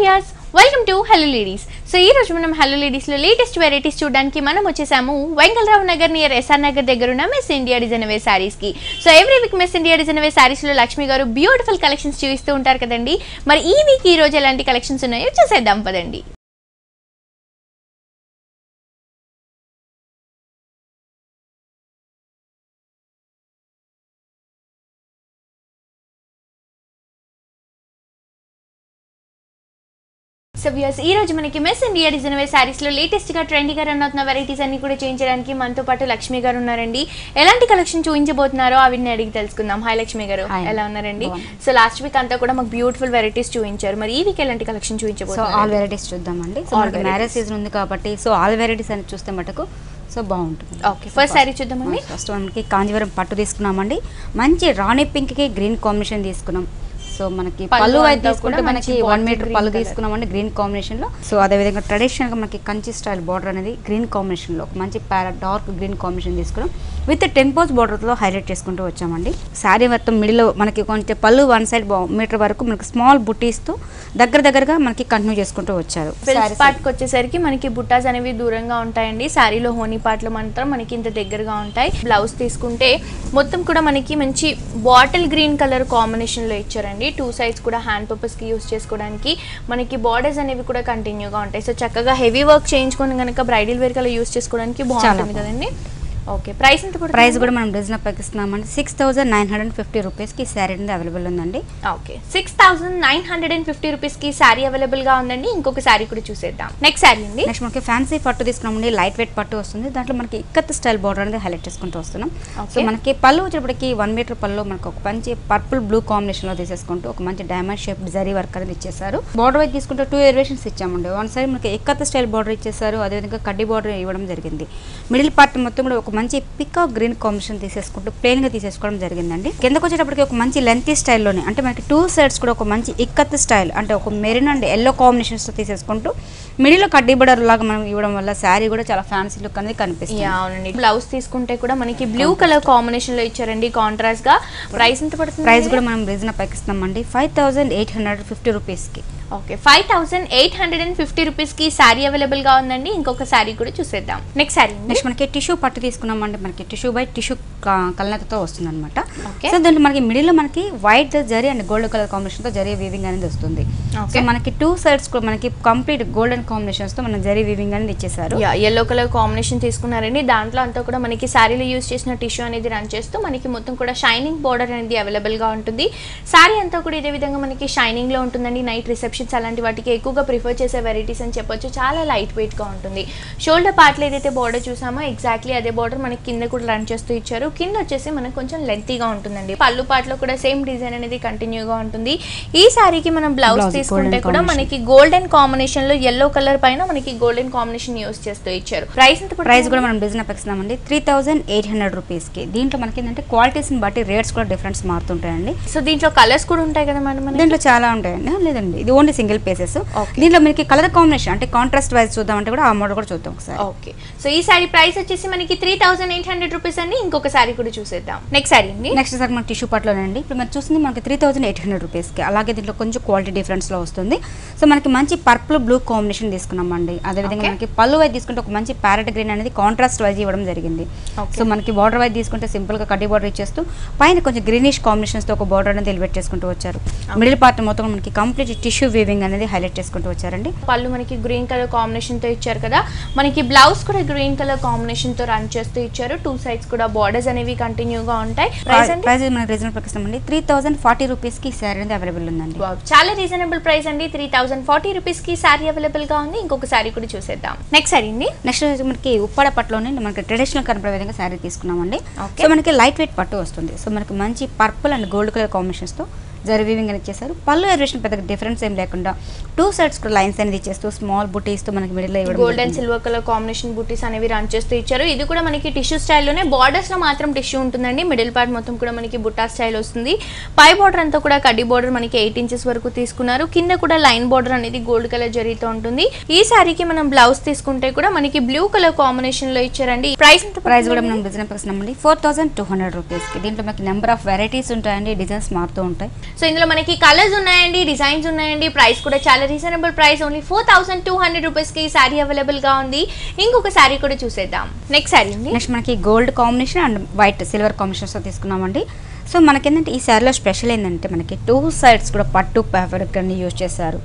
Viewers welcome to hello ladies. So ఈ రోజు మనం హలో లేడీస్లో లేటెస్ట్ వెరైటీస్ చూడడానికి మనం వచ్చేసాము. Vengal Rao Nagar near S R Nagar దగ్గర ఉన్న మిస్ ఇండియా డిజైన్ అవే సారీస్కి so every week Miss India design అవే సారీస్లో లక్ష్మి గారు బ్యూటిఫుల్ కలెక్షన్స్ చూపిస్తూ ఉంటారు కదండి. మరి ఈ వీక్ ఈ రోజు ఎలాంటి కలెక్షన్స్ ఉన్నాయో చూసేద్దాం పదండి. సో వ్యూస్ ఈ రోజు మనకి మిస్ ఇండియా డిజైన్ వే సారీస్లో లేటెస్ట్గా ట్రెండీ గా రన్ అవుతున్న వెరైటీస్ అన్ని కూడా చేయించడానికి మనతో పాటు లక్ష్మి గారు ఉన్నారండి. ఎలాంటి కలెక్షన్ చూపించబోతున్నారో అవిని అడిగి తెలుసుకుందాం. హాయ్ లక్ష్మి గారు. ఎలా ఉన్నారండి. సో లాస్ట్ వీక్ అంతా కూడా మాకు బ్యూటిఫుల్ వెరైటీస్ చూపించారు. మరి ఈ వీక్ ఎలాంటి కలెక్షన్ సో ఆల్ చూపించబోతున్నారు వెరైటీస్ చూద్దామండి. So marriage. సీజన్ ఉంది కాబట్టి సో ఆల్ వెరైటీస్ అని చూస్తే మటుకు సో బాగుంటుంది. ఓకే ఫస్ట్ సారీ చూద్దామండి. ఫస్ట్ మనకి కాంజీవరం పట్టు తీసుకున్నామండి. మంచి రాణి పింక్కి గ్రీన్ కాంబినేషన్ తీసుకున్నాం. సో మనకి పళ్ళు అయితే తీసుకుంటే మనకి వన్ మీటర్ పళ్ళు. తీసుకున్నామండి గ్రీన్ కాంబినేషన్లో. సో అదే విధంగా ట్రెడిషనల్గా మనకి కంచి స్టైల్ బార్డర్ అనేది గ్రీన్ కాంబినేషన్లో మంచి ప్యారా డార్క్ గ్రీన్ కాంబినేషన్ తీసుకున్నాం. విత్ టెన్ పోస్ట్ బార్డర్తో హైలైట్ చేసుకుంటూ వచ్చామండి. శారీ మొత్తం మిడిల్ మనకి కొంచెం పళ్ళు వన్ సైడ్ మీటర్ వరకు మనకి స్మాల్ బుటీస్తో దగ్గర దగ్గరగా మనకి కంటిన్యూ చేసుకుంటూ వచ్చారు. ఫిల్స్ Sarees పార్ట్కి వచ్చేసరికి మనకి బుట్టాస్ అనేవి దూరంగా ఉంటాయండి. శారీలో హోనీ పార్ట్లు మాత్రం మనకి ఇంత దగ్గరగా ఉంటాయి. బ్లౌజ్ తీసుకుంటే మొత్తం కూడా మనకి మంచి బాటిల్ గ్రీన్ కలర్ కాంబినేషన్లో ఇచ్చారండి. టూ సైడ్స్ కూడా హ్యాండ్ పర్పస్కి యూస్ చేసుకోవడానికి మనకి బార్డర్స్ అనేవి కూడా కంటిన్యూగా ఉంటాయి. సో చక్కగా హెవీ వర్క్ చేయించుకొని కనుక బ్రైడల్ వేర్ కలర్ యూస్ చేసుకోవడానికి బాగుంటుంది కదండి? ఓకే ప్రైస్ ఎంత పడుతుంది? ప్రైస్ కూడా మనం reasonable పక్కిస్తున్నామండి six thousand nine hundred fifty రూపీస్కి శారీ అనేది అవైలబుల్ ఉందండి. Okay six thousand nine hundred and fifty రూపీస్కి శారీ అవైలబుల్గా ఉందండి. ఇంకొక శారీ కూడా చూసేద్దాం. నెక్స్ట్ శారీ అండి. నెక్స్ట్ మనకి ఫ్యాన్సీ పట్టు తీసుకున్నామండి. లైట్ వెయిట్ పట్టు వస్తుంది. దాంట్లో మనకి ఇక్కత్ స్టైల్ బార్డర్ అనేది హైలైట్ చేసుకుంటూ వస్తున్నాం. సో మనకి పళ్ళు వచ్చేటప్పటికి వన్ మీటర్ పళ్ళు మనకు ఒక మంచి పర్పుల్ బ్లూ కాంబినేషన్లో తీసేసుకుంటూ ఒక మంచి డైమండ్ షేప్ జరీ వర్క్ అనేది ఇచ్చేసారు బార్డర్ వైజ్ తీసుకుంటే టూ ఎలివేషన్స్ ఇచ్చామండి. వన్ సైడ్ మనకి ఇక్కత్ స్టైల్ బార్డర్ ఇచ్చేసారు అదేవిధంగా కడ్డీ బార్డర్ ఇవ్వడం జరిగింది. మిడిల్ పార్ట్ మొత్తం కూడా ఒక మంచి పికాక్ గ్రీన్ కాంబినేషన్ తీసేసుకుంటూ ప్లెయిన్గా తీసేసుకోవడం జరిగిందండి. కిందకు వచ్చేటప్పటికి ఒక మంచి లెంతీ స్టైల్లోనే అంటే మనకి టూ సైడ్స్ కూడా ఒక మంచి ఇక్కత్ స్టైల్ అంటే ఒక మెరిన్ అండ్ ఎల్లో కాంబినేషన్స్తో తీసేసుకుంటూ మిడిల్లో కడ్డీ బోర్డర్ లాగా మనం ఇవ్వడం వల్ల శారీ కూడా చాలా ఫ్యాన్సీ లుక్ అనేది కనిపిస్తుంది. అవునండి. బ్లౌజ్ తీసుకుంటే కూడా మనకి బ్లూ కలర్ కాంబినేషన్లో ఇచ్చారండి. కాంట్రాస్ట్గా ప్రైస్ ఎంత పడుతుంది? ప్రైస్ కూడా మనం reason పైకిస్తున్నామండి five thousand eight hundred fifty రూపీస్కి okay five thousand eight hundred and fifty రూపీస్కి శారీ అవైలబుల్గా ఉందండి. ఇంకొక శారీ కూడా చూసేద్దాం. నెక్స్ట్ శారీ నెక్స్ట్ మనకి టిష్యూ పట్టు తీసుకున్నామంటే మనకి టిష్యూ బై టిష్యూ కలనతతో వస్తుంది అనమాట. సో దాంట్లో మనకి మిడిల్లో మనకి white zari and gold colour కాంబినేషన్తో జరీ వీవింగ్ అనేది వస్తుంది. సో మనకి టూ సైడ్స్ కూడా మనకి కంప్లీట్ గోల్డెన్ కాంబినేషన్స్తో మన జరీ వీవింగ్ అనేది ఇచ్చేసారు యా ఎల్లో కలర్ కాంబినేషన్ తీసుకున్నారండి. దాంట్లో అంతా కూడా మనకి శారీలో యూస్ చేసిన టిష్యూ అనేది రన్ చేస్తూ మనకి మొత్తం కూడా షైనింగ్ బార్డర్ అనేది అవైలబుల్గా ఉంటుంది. శారీ అంతా కూడా ఇదే విధంగా మనకి షైనింగ్లో ఉంటుందండి. నైట్ రిసెప్షన్స్ అలాంటి వాటికి ఎక్కువగా ప్రిఫర్ చేసే వెరైటీస్ అని చెప్పొచ్చు. చాలా లైట్ వెయిట్గా ఉంటుంది. షోల్డర్ పార్ట్లో ఏదైతే బార్డర్ చూసామో ఎగ్జాక్ట్లీ అదే బార్డర్ మనకి కింద కూడా రన్ చేస్తూ ఇచ్చారు. కింద వచ్చేసి మనకు కొంచెం లెంతీగా ఉంటుందండి. పళ్ళు పాటలో కూడా సేమ్ డిజైన్ అనేది కంటిన్యూగా ఉంటుంది. ఈ శారీకి మనం బ్లౌజ్ తీసుకుంటే కూడా. మనకి గోల్డెన్ కాంబినేషన్లో ఎల్లో కలర్ పైన మనకి గోల్డెన్ కాంబినేషన్ యూస్ చేస్తూ ఇచ్చారు. ప్రైస్ ప్రైస్ కూడా మనం డిజైన్ పైకిస్తున్నామండి త్రీ థౌసండ్ ఎయిట్ హండ్రెడ్ రూపీస్కి దీంట్లో మనకి ఏంటంటే క్వాలిటీస్ని బట్టి రేట్స్ కూడా డిఫరెన్స్ మారుతుంటాయండి. సో దీంట్లో కలర్స్ కూడా ఉంటాయి కదా మేడం దీంట్లో చాలా ఉంటాయండి. లేదండి. ఇది ఓన్లీ సింగిల్ పీసెస్. దీంట్లో మనకి కలర్ కాంబినేషన్ అంటే కాంట్రాస్ట్ వైజ్ చూద్దామంటే కూడా ఆ మోడల్ కూడా చూద్దాం ఒకసారి. ఓకే. సో ఈ సారీ ప్రైస్ వచ్చేసి మనకి three thousand eight hundred rupees అండి. ఇంకొక సారీ కూడా చూసేద్దాం. నెక్స్ట్ సారీ అండి. నెక్స్ట్ సార్ మన టిష్యూ పట్లోనండి ఇప్పుడు మనం చూస్తుంది మనకి త్రీ థౌసండ్ ఎయిట్ హండ్రెడ్ రూపీస్కి. అలాగే దీంట్లో కొంచెం క్వాలిటీ డిఫరెన్స్లో వస్తుంది. సో మనకి మంచి పర్పుల్ బ్లూ కాంబినేషన్ తీసుకున్నామండి అదేవిధంగా. మనకి పళ్ళు వైజ్ తీసుకుంటే ఒక మంచి ప్యారెట్ గ్రీన్ అనేది కాంట్రాస్ట్ వైజ్ ఇవ్వడం జరిగింది. సో మనకి బార్డర్ వైజ్ తీసుకుంటే సింపుల్గా కడ్డీ బార్డర్ ఇచ్చేస్తూ పైన కొంచెం గ్రీనిష్ కాంబినేషన్స్తో ఒక బార్డర్ అనేది ఎలివేట్ చేసుకుంటూ వచ్చారు. మిడిల్ పార్ట్ మొత్తం మనకి కంప్లీట్ టిష్యూ వీవింగ్ అనేది హైలైట్ చేసుకుంటూ వచ్చారండి. పళ్ళు మనకి గ్రీన్ కలర్ కాంబినేషన్తో ఇచ్చారు కదా. మనకి బ్లౌజ్ కూడా గ్రీన్ కలర్ కాంబినేషన్తో రన్ చేస్తూ ఇచ్చారు. టూ సైడ్స్ కూడా బార్డర్స్ అనేవి కంటిన్యూగా ఉంటాయి. ప్రైస్ అండి? ప్రైస్ మన రీజనల్ ప్రకటిస్తామండి త్రీ థౌసండ్ ఫార్టీ రూపీస్కి ఈ శారీ అనేది అవైలబుల్ ఉందండి. చాలా రీజనబుల్ ప్రైస్ అండి. త్రీ థౌసండ్ ఫార్టీ రూపీస్కి సారీ అవైలబుల్గా ఉంది. ఇంకొక సారీ కూడా చూసేద్దాం. నెక్స్ట్ సారీ అండి. నెక్స్ట్ మనకి ఉప్పాడ పట్టులోనే మనకి ట్రెడిషనల్ కనపడే విధంగా శారీ తీసుకున్నామండి. సో మనకి లైట్ వెయిట్ పట్టు వస్తుంది. సో మనకి మంచి పర్పుల్ అండ్ గోల్డ్ కలర్ కాంబినేషన్స్తో జరి వీవింగ్ అనేది ఇచ్చేసారు పళ్ళు ఎరివేషన్ పెద్ద డిఫరెన్స్ ఏం లేకుండా టూ సైడ్స్ కూడా లైన్స్ అనేది ఇచ్చేస్తూ స్మాల్ బుటీస్తో మనకి మిడిల్ ఇవ్వడం gold and. Silver colour combination బుటీస్ అనేవి రన్ చేస్తూ ఇచ్చారు. ఇది కూడా మనకి టిష్యూ స్టైల్లోనే బార్డర్స్లో మాత్రం టిష్యూ ఉంటుందండి. మిడిల్ పార్ట్ మొత్తం కూడా మనకి బుట్టా స్టైల్ వస్తుంది. పై బార్డర్ అంతా కూడా కడ్డీ బార్డర్ మనకి ఎయిట్ ఇంచెస్ వరకు తీసుకున్నారు. కింద కూడా లైన్ బార్డర్ అనేది గోల్డ్ కలర్ జరీతో ఉంటుంది. ఈ సారీకి మనం బ్లౌజ్ తీసుకుంటే కూడా మనకి బ్లూ కలర్ కాంబినేషన్లో ఇచ్చారండి. ప్రైస్ ప్రైస్ కూడా? మనం design person four thousand two hundred రూపీస్కి దీంట్లో మనకి నెంబర్ ఆఫ్ వెరైటీస్ ఉంటాయండి. డిజైన్స్ మారుతూ ఉంటాయి. సో ఇందులో మనకి కలర్స్ ఉన్నాయండి డిజైన్స్ ఉన్నాయండి ప్రైస్ కూడా చాలా reasonable price only four thousand two hundred రూపీస్కి ఈ శారీ అవైలబుల్గా ఉంది. ఇంకొక శారీ కూడా చూసేద్దాం. నెక్స్ట్ శారీ ఉంది నెక్స్ట్ మనకి gold combination and white silver కాంబినేషన్స్తో తీసుకున్నామండి. సో మనకి ఏంటంటే ఈ శారీలో స్పెషల్ ఏంటంటే మనకి టూ సైడ్స్ కూడా పట్టు ఫ్యాబ్రిక్ అన్ని యూజ్ చేశారు.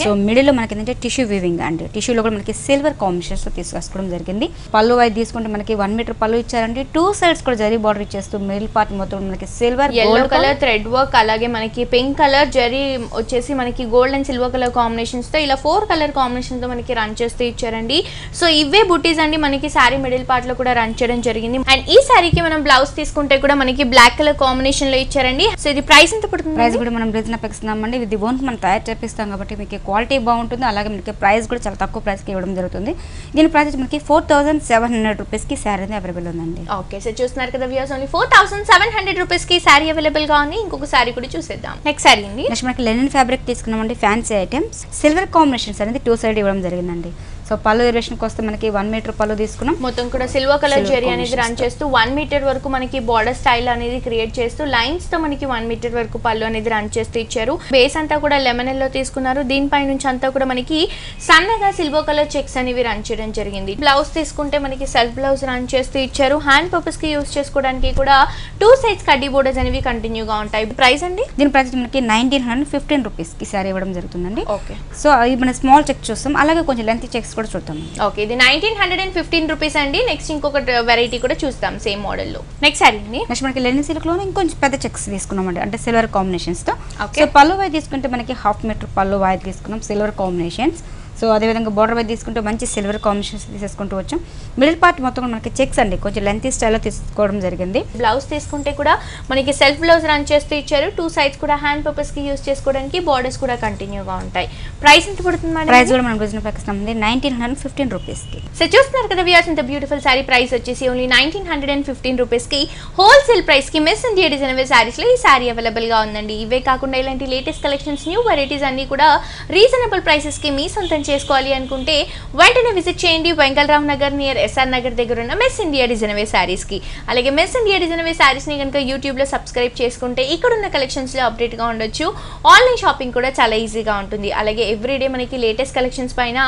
సో మిడిల్లో మనకి ఏంటంటే టిష్యూ వీవింగ్ అండి. టిష్యూలో కూడా మనకి సిల్వర్ కాంబినేషన్స్తో తీసుకొసుకోవడం జరిగింది. పళ్ళు అయితే తీసుకుంటే మనకి వన్ మీటర్ పళ్ళు ఇచ్చారండి. టూ సైడ్స్ కూడా జరీ బార్డర్ ఇచ్చేస్తూ మిడిల్ పార్ట్ మొత్తం మనకి silver yellow colour. Thread work అలాగే మనకి పింక్ కలర్ జరీ వచ్చేసి మనకి గోల్డ్ అండ్ సిల్వర్ కలర్ కాంబినేషన్స్తో ఇలా ఫోర్ కలర్ కాంబినేషన్తో మనకి రన్ చేస్తూ ఇచ్చారండి. సో ఇవే బుటీస్ అండి మనకి శారీ మిడిల్ పార్ట్లో కూడా రన్ చేయడం జరిగింది. అండ్ ఈ శారీకి మనం బ్లౌజ్ తీసుకుంటే కూడా మనకి బ్లాక్ కలర్ కాంబినేషన్ లో ఇచ్చారండి. సో ఇది ప్రైస్ ఎంత పడుతుంది ప్రైస్ కూడా మనం రీజనబుల్ ఇస్తున్నామండి ఇది ఓన్ మనం తయారు చేపిస్తాం కాబట్టి మీకు క్వాలిటీ బాగుంటుంది. అలాగే మీకు ప్రైస్ కూడా చాలా తక్కువ ప్రైస్కి ఇవ్వడం జరుగుతుంది. దీని ప్రైస్ మనకి ఫోర్ థౌసండ్ సెవెన్ హండ్రెడ్ రూపీస్కి శారీ అనేది అవైలబుల్ ఉందండి. ఓకే సో చూస్తున్నారు కదా views only four thousand seven hundred రూపీస్కి శారీ అవైలబుల్గా ఉంది. ఇంకొక శారీ కూడా చూసేద్దాం. నెక్స్ట్ శారీ అండి. నెక్స్ట్ మనకి లెనిన్ ఫ్యాబ్రిక్ తీసుకున్నామండి. ఫ్యాన్సీ ఐటమ్స్ సిల్వర్ కాంబినేషన్స్ అనేది టూ సైడ్ ఇవ్వడం జరిగిందండి. సో పళ్ళు ఎలివేషన్కి వస్తే మనకి వన్ మీటర్ పళ్ళు తీసుకున్నాం. మొత్తం కూడా సిల్వర్ కలర్ జెరీ అనేది రన్ చేస్తూ వన్ మీటర్ వరకు మనకి బార్డర్ స్టైల్ అనేది క్రియేట్ చేస్తూ లైన్స్తో మనకి వన్ మీటర్ వరకు పళ్ళు అనేది రన్ చేస్తూ ఇచ్చారు. బేస్ అంతా కూడా లెమన్లో తీసుకున్నారు. దీనిపై నుంచి అంతా కూడా మనకి సన్నగా సిల్వర్ కలర్ చెక్స్ అనేవి రన్ చేయడం జరిగింది. బ్లౌజ్ తీసుకుంటే మనకి సెల్ఫ్ బ్లౌజ్ రన్ చేస్తూ ఇచ్చారు. హ్యాండ్ పర్పస్కి యూస్ చేసుకోవడానికి కూడా టూ సైడ్స్ కడ్డీ బోర్డర్స్ అనేవి కంటిన్యూగా ఉంటాయి. ప్రైస్ అండి? దీని ప్రైస్ మనకి నైన్టీన్ హండ్రెడ్ ఫిఫ్టీన్ రూపీస్కి శారీ ఇవ్వడం జరుగుతుందండి. ఓకే సో అవి మన స్మాల్ చెక్ చూస్తాం. అలాగే కొంచెం లెంత్ చెక్స్ కూడా చూద్దాం. ఓకే ఇది nineteen hundred and fifteen rupees అండి. నెక్స్ట్ ఇంకొక వెరైటీ కూడా చూస్తాం సేమ్ మోడల్లో నెక్స్ట్ శారీ అండి. నెక్స్ట్ మనకి లెనిన్ సిల్క్లో ఇంకొంచెం పెద్ద చెక్స్ తీసుకున్నామండి. అంటే సిల్వర్ కాంబినేషన్స్తో Okay. సో పళ్ళు వైపు తీసుకుంటే మనకి హాఫ్ మీటర్ పళ్ళు వైపు తీసుకున్నాం సిల్వర్ కాంబినేషన్స్ సో అదేవిధంగా బార్డర్ వైపు తీసుకుంటే మంచి సిల్వర్ కాంబినేషన్స్ తీసేసుకుంటూ వచ్చాం. మిడిల్ పార్ట్ మొత్తం మనకి చెక్స్ అండి. కొంచెం లెంతీ స్టైల్లో తీసుకోవడం జరిగింది. బ్లౌజ్ తీసుకుంటే కూడా మనకి సెల్ఫ్ బ్లౌజ్ రన్ చేస్తూ ఇచ్చారు. టూ సైడ్స్ కూడా హ్యాండ్ పర్పస్కి యూస్ చేసుకోవడానికి బార్డర్స్ కూడా కంటిన్యూగా ఉంటాయి. ప్రైస్ ఎంత పడుతుంది మేడం ప్రైస్ కూడా మనం బిజినెస్ ప్రకటిస్తామండి నైన్టీన్ హండ్రెడ్ ఫిఫ్టీన్ రూపీస్కి సో చూస్తున్నారు కదా వ్యూస్ ఇంత బ్యూటిఫుల్ శారీ ప్రైస్ వచ్చేసి only nineteen hundred and fifteen రూపీస్కి. హోల్సేల్ ప్రైస్కి మిస్ ఇండియా డిజైన్ శారీస్లో ఈ శారీ అవైలబుల్గా ఉందండి. ఇవే కాకుండా ఇలాంటి లేటెస్ట్ కలెక్షన్స్ న్యూ వెరైటీస్ అన్ని కూడా రీజనబుల్ ప్రైసెస్కి మీ సొంతం చేసుకోవాలి అనుకుంటే వెంటనే విజిట్ చేయండి. వెంకలరామ్ నగర్ నియర్ ఎస్ఆర్ నగర్ దగ్గర ఉన్న మిస్ ఇండియా డిజైనవే శారీస్కి. అలాగే మిస్ ఇండియా డిజైనవే శారీస్ని కనుక యూట్యూబ్లో సబ్స్క్రైబ్ చేసుకుంటే ఇక్కడ ఉన్న కలెక్షన్స్లో అప్డేట్గా ఉండొచ్చు. ఆన్లైన్ షాపింగ్ కూడా చాలా ఈజీగా ఉంటుంది. అలాగే ఎవ్రీడే మనకి లేటెస్ట్ కలెక్షన్స్ పైన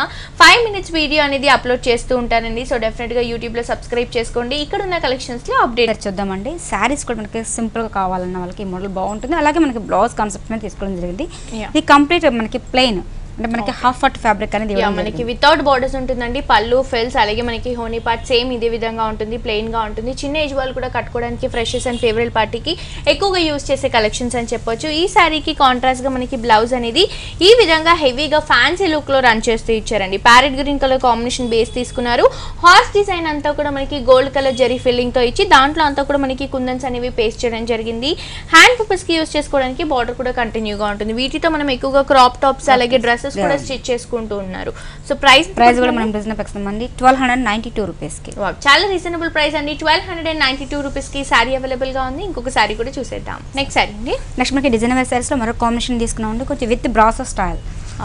ఫైవ్ మినిట్స్ వీడియో అనేది అప్లోడ్ చేస్తూ ఉంటానండి. సో డెఫినెట్గా యూట్యూబ్లో సబ్స్క్రైబ్ చేసుకోండి. ఇక్కడ ఉన్న కలెక్షన్స్లో అప్డేట్ చూద్దామండి. శారీస్ కూడా మనకి సింపుల్గా కావాలన్న వాళ్ళకి ఈ మోడల్ బాగుంటుంది. అలాగే మనకి బ్లౌజ్ కాన్సెప్ట్ మీద తీసుకోవడం జరిగింది. ఇది కంప్లీట్ మనకి ప్లెయిన్ అంటే మనకి హాఫ్ ఫట్ ఫ్యాబ్రిక్ అనేది మనకి. వితౌట్ బార్డర్స్ ఉంటుందండి. పళ్ళు ఫెల్స్ అలాగే మనకి హోనీ పార్ట్ సేమ్ ఇదే విధంగా ఉంటుంది ప్లెయిన్గా ఉంటుంది. చిన్న ఏజ్ వాళ్ళు కూడా కట్టుకోవడానికి ఫ్రెషెస్ అండ్ ఫేవరెట్ పార్టీకి ఎక్కువగా యూస్ చేసే కలెక్షన్స్ అని చెప్పొచ్చు. ఈ శారీకి కాంట్రాస్ట్గా మనకి బ్లౌజ్ అనేది ఈ విధంగా హెవీగా ఫ్యాన్సీ లుక్లో రన్ చేస్తూ ఇచ్చారండి. Parrot green colour combination base తీసుకున్నారు. హార్స్ డిజైన్ అంతా కూడా మనకి గోల్డ్ కలర్ జరీ ఫిల్లింగ్తో ఇచ్చి దాంట్లో అంతా కూడా మనకి కుందన్స్ అనేవి పేస్ట్ చేయడం జరిగింది. హ్యాండ్ పర్పస్కి యూస్ చేసుకోవడానికి బార్డర్ కూడా కంటిన్యూగా ఉంటుంది. వీటితో మనం ఎక్కువగా క్రాప్ టాప్స్ అలాగే డ్రెస్సెస్ కూడా. స్టిచ్ చేసుకుంటూ ఉన్నారు. సో ప్రైస్ ప్రైస్ కూడా మనం బిజినెస్ పెంచుతామండి ట్వెల్వ్ హండ్రెడ్ నైంటీ టూ రూపీస్కి చాలా రీజనబుల్ ప్రైస్ అండి. Twelve hundred and ninety two రూపీస్కి శారీ అవైలబుల్గా ఉంది. ఇంకొక శారీ కూడా చూసేద్దాం. నెక్స్ట్ శారీ అండి. నెక్స్ట్ మనకి డిజైనర్ శారీస్లో మరో కాంబినేషన్ తీసుకున్నామండి. కొంచెం విత్ బ్రాసో స్టైల్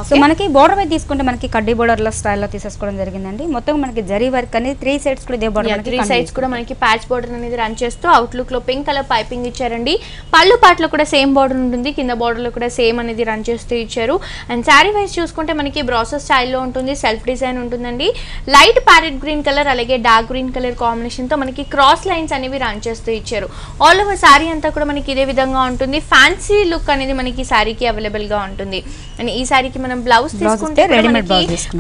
సో. మనకి బోర్డర్ వైపు తీసుకుంటే మనకి కడ్డీ బోర్డర్ల స్టైల్లో తీసేసుకోవడం జరిగిందండి. మొత్తం మనకి జరీ వర్క్ అనేది త్రీ సైడ్స్ కూడా ఇదే బోర్డర్ త్రీ సైడ్స్ కూడా మనకి ప్యాచ్ బార్డర్ అనేది రన్ చేస్తూ అవుట్లుక్లో పింక్ కలర్ పైపింగ్ ఇచ్చారండి. పళ్ళు పాటలో కూడా సేమ్ బార్డర్ ఉంటుంది. కింద బార్డర్లో కూడా సేమ్ అనేది రన్ చేస్తూ ఇచ్చారు. అండ్ శారీ వైజ్ చూసుకుంటే మనకి బ్రాసెస్ స్టైల్లో ఉంటుంది. సెల్ఫ్ డిజైన్ ఉంటుందండి. లైట్ ప్యారెట్ గ్రీన్ కలర్ అలాగే డార్క్ గ్రీన్ కలర్ కాంబినేషన్తో మనకి క్రాస్ లైన్స్ అనేవి రన్ చేస్తూ ఇచ్చారు. ఆల్ ఓవర్ శారీ అంతా కూడా మనకి ఇదే విధంగా ఉంటుంది. ఫ్యాన్సీ లుక్ అనేది మనకి శారీకి అవైలబుల్గా ఉంటుంది. అండ్ ఈ శారీకి మనం బ్లౌజ్ తీసుకుంటే.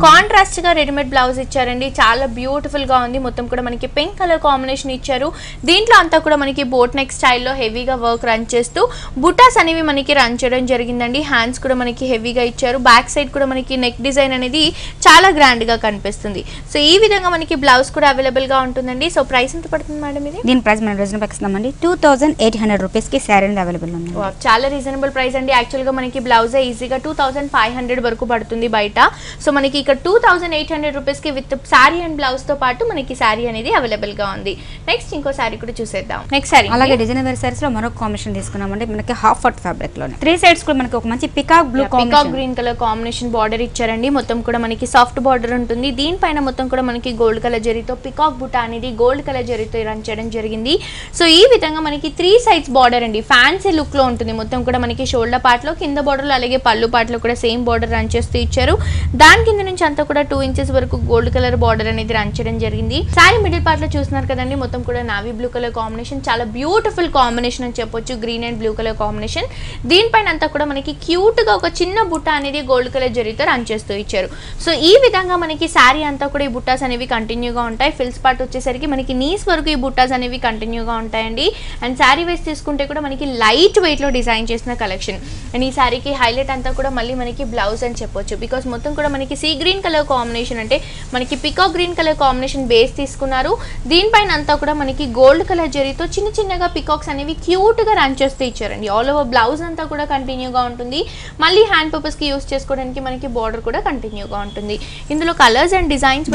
కాంట్రాస్ట్గా రెడీమేడ్ బ్లౌజ్ ఇచ్చారండి. చాలా బ్యూటిఫుల్గా ఉంది. మొత్తం కూడా మనకి పింక్ కలర్ కాంబినేషన్ ఇచ్చారు. దీంట్లో అంతా కూడా మనకి బోట్ నెక్ స్టైల్లో హెవీగా వర్క్ రన్ చేస్తూ బుటాస్ అనేవి మనకి రన్ చేయడం జరిగిందండి. హ్యాండ్స్ కూడా మనకి హెవీగా ఇచ్చారు. బ్యాక్ సైడ్ కూడా మనకి నెక్ డిజైన్ అనేది చాలా గ్రాండ్గా కనిపిస్తుంది. సో ఈ విధంగా మనకి బ్లౌజ్ కూడా అవైలబుల్గా ఉంటుందండి. సో ప్రైస్ ఎంత పడుతుంది మేడం ఇది? దీని ప్రైస్ మనం రీజనబుల్ పెంచుతామండి టూ థౌసండ్ ఎయిట్ హండ్రెడ్ రూపీస్కి శారీ అనేది అవైలబుల్ ఉంది. చాలా రీజనబుల్ ప్రైస్ అండి. యాక్చువల్గా మనకి బ్లౌజ్ ఈజీగా టూ థౌసండ్ ఫైవ్ హండ్రెడ్ వరకు పడుతుంది బయట. సో మనకి ఇక్కడ టూ థౌసండ్ ఎయిట్ హండ్రెడ్ రూపీస్కి విత్ శారీ అండ్ బ్లౌజ్తో పాటు మనకి శారీ అనేది అవైలబుల్గా ఉంది. నెక్స్ట్ ఇంకో శారీ కూడా చూసేద్దాం. నెక్స్ట్ శారీ. అలాగే డిజైన్ వేర్ సారీస్లో మరొక కాంబినేషన్ తీసుకున్నామంటే మనకి హాఫ్ ఫట్ ఫ్యాబ్రిక్లోనే. త్రీ సైడ్స్ కూడా మనకి ఒక మంచి peacock blue peacock green colour combination border ఇచ్చారండి. మొత్తం కూడా మనకి సాఫ్ట్ బార్డర్ ఉంటుంది. దీనిపైన మొత్తం కూడా మనకి గోల్డ్ కలర్ జరీతో పికాక్ బుట్ట అనేది గోల్డ్ కలర్ జరీతో రన్ చేయడం జరిగింది. సో ఈ విధంగా మనకి త్రీ సైడ్స్ బార్డర్ అండి. ఫ్యాన్సీ లుక్లో ఉంటుంది. మొత్తం కూడా మనకి షోల్డర్ పార్ట్లో కింద బార్డర్ అలాగే పళ్ళు పార్ట్లో కూడా సేమ్ బార్డర్ రన్ చేస్తూ ఇచ్చారు. దాని కింద నుంచి అంతా కూడా టూ ఇంచెస్ వరకు గోల్డ్ కలర్ బార్డర్ అనేది రన్ చేయడం జరిగింది. సారీ మిడిల్ పార్ట్లో చూస్తున్నారు కదండి మొత్తం కూడా నావీ బ్లూ కలర్ కాంబినేషన్ చాలా బ్యూటిఫుల్ కాంబినేషన్ అని చెప్పొచ్చు green and blue colour combination దీనిపైన అంతా కూడా మనకి క్యూట్గా ఒక చిన్న బుట్ట అనేది గోల్డ్ కలర్ జరీతో రన్ చేస్తూ ఇచ్చారు. సో ఈ విధంగా మనకి శారీ అంతా కూడా ఈ బుట్టాస్ అనేవి కంటిన్యూగా ఉంటాయి. ఫిల్స్ పార్ట్ వచ్చేసరికి మనకి నీస్ వరకు ఈ బుట్టాస్ అనేవి కంటిన్యూగా ఉంటాయండి. అండ్ శారీ వేసి తీసుకుంటే కూడా మనకి లైట్ వెయిట్లో డిజైన్ చేసిన కలెక్షన్ అండ్ ఈ శారీకి హైలైట్ అంతా కూడా మళ్ళీ మనకి బ్లౌజ్ అని చెప్పొచ్చు. బికాస్ మొత్తం కూడా మనకి సీ గ్రీన్ కలర్ కాంబినేషన్ అంటే మనకి peacock green colour combination base తీసుకున్నారు. దీనిపైన అంతా కూడా మనకి గోల్డ్ కలర్ జరీతో చిన్న చిన్నగా పికాక్స్ అనేవి క్యూట్గా రన్ చేస్తూ ఇచ్చారండి. ఆల్ ఓవర్ బ్లౌజ్ అంతా కూడా కంటిన్యూగా ఉంటుంది. మళ్ళీ హ్యాండ్ పర్పస్కి యూస్ చేసుకోవడానికి మనకి బార్డర్ కూడా కంటిన్యూగా ఉంటుంది. ఇందులో కలర్స్ అండ్ డిజైన్స్